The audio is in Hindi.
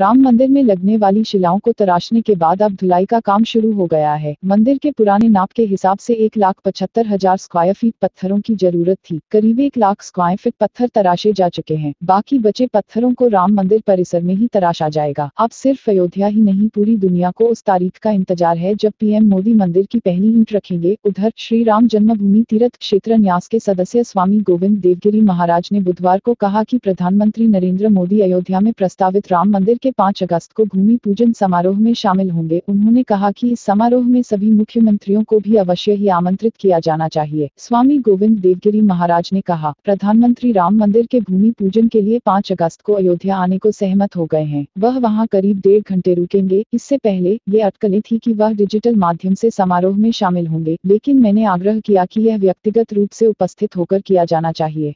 राम मंदिर में लगने वाली शिलाओं को तराशने के बाद अब धुलाई का काम शुरू हो गया है। मंदिर के पुराने नाप के हिसाब से एक लाख पचहत्तर हज़ार स्क्वायर फीट पत्थरों की ज़रूरत थी। करीब एक लाख स्क्वायर फीट पत्थर तराशे जा चुके हैं। बाकी बचे पत्थरों को राम मंदिर परिसर में ही तराशा जाएगा। अब सिर्फ़ अयोध्या ही नहीं, पूरी दुनिया को उस तारीख का इंतज़ार है जब पीएम मोदी मंदिर की पहली ईंट रखेंगे। उधर श्री राम जन्मभूमि तीर्थ क्षेत्र न्यास के सदस्य स्वामी गोविंद देवगिरी महाराज ने बुधवार को कहा कि प्रधानमंत्री नरेंद्र मोदी अयोध्या में प्रस्तावित राम मंदिर के पाँच अगस्त को भूमि पूजन समारोह में शामिल होंगे। उन्होंने कहा कि इस समारोह में सभी मुख्यमंत्रियों को भी अवश्य ही आमंत्रित किया जाना चाहिए। स्वामी गोविंद देवगिरी महाराज ने कहा, प्रधानमंत्री राम मंदिर के भूमि पूजन के लिए पाँच अगस्त को अयोध्या आने को सहमत हो गए हैं। वह वहाँ करीब डेढ़ घंटे रुकेंगे। इससे पहले ये अटकलें थी की वह डिजिटल माध्यम ऐसी समारोह में शामिल होंगे, लेकिन मैंने आग्रह किया कि यह व्यक्तिगत रूप ऐसी उपस्थित होकर किया जाना चाहिए।